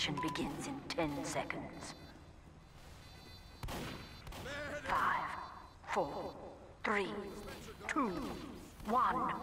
Mission begins in 10 seconds. Five, four, three, two, one.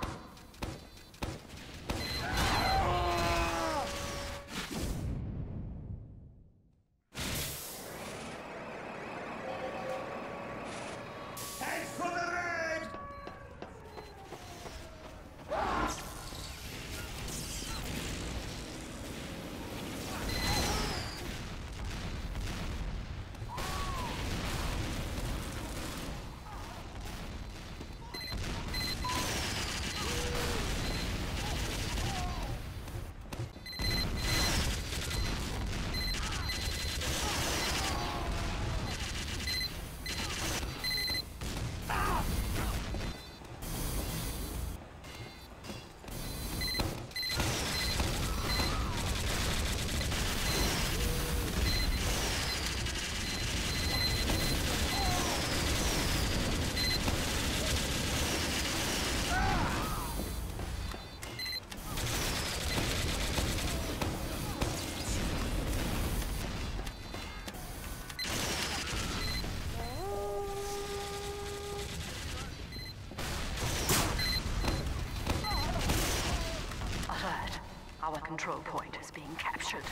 Our control point is being captured.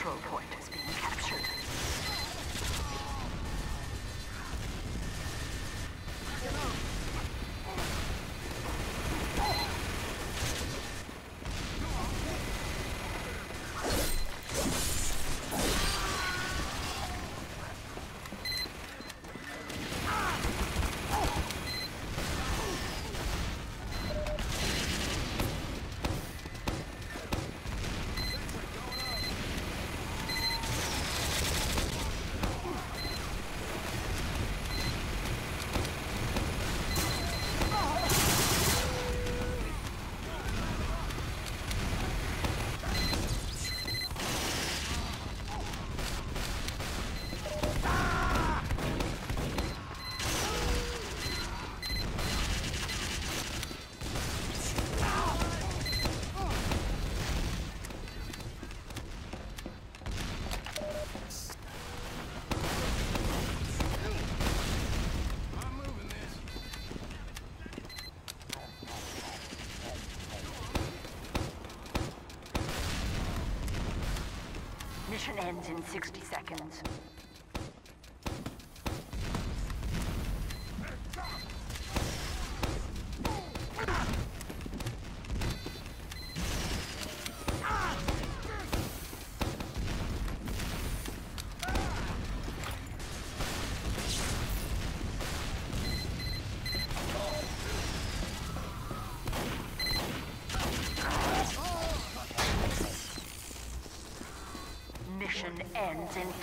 Control point ends in 60 seconds.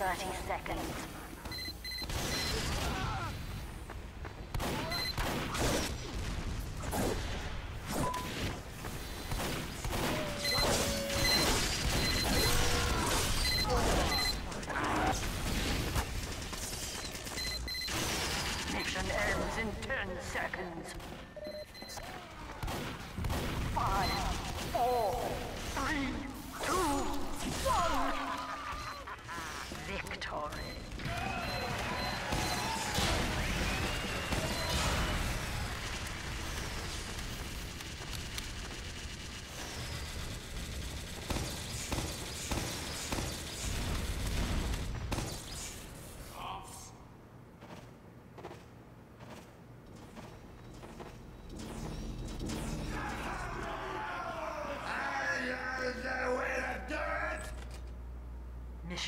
30 seconds. Mission ends in 10 seconds.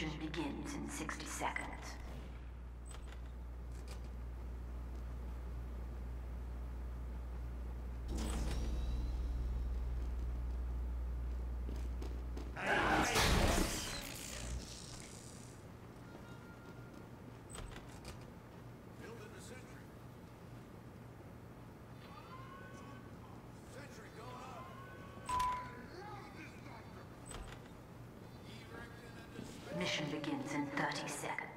Action begins in 60 seconds. 30 seconds.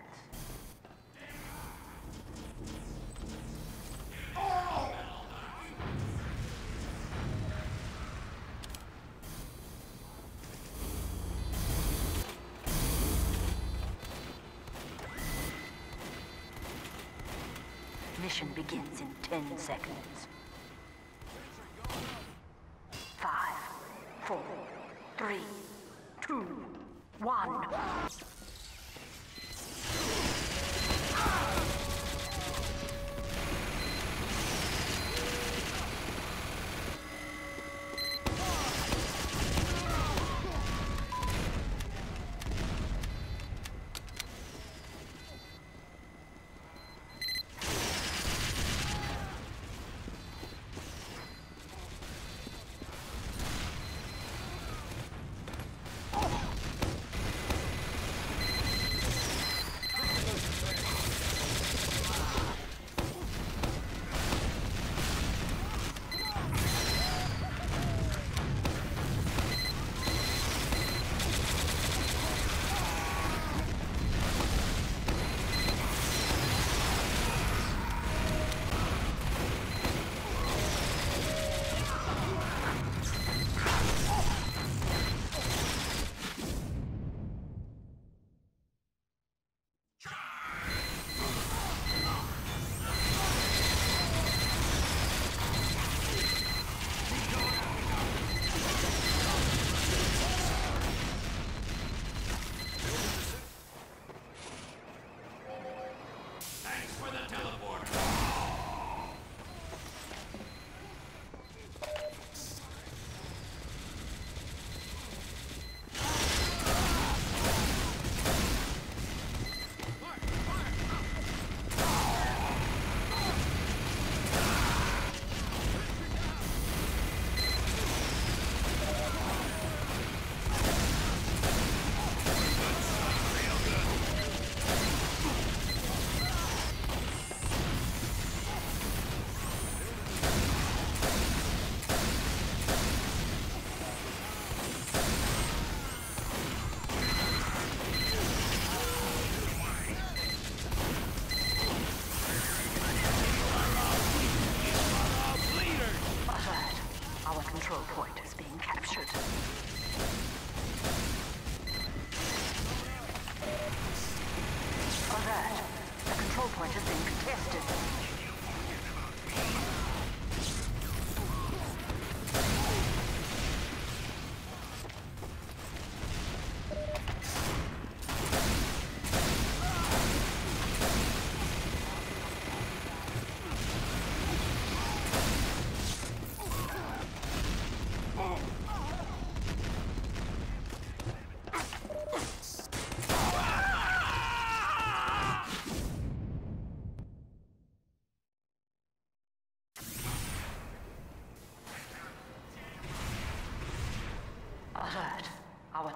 Mission begins in 10 seconds.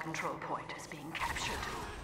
Control point is being captured.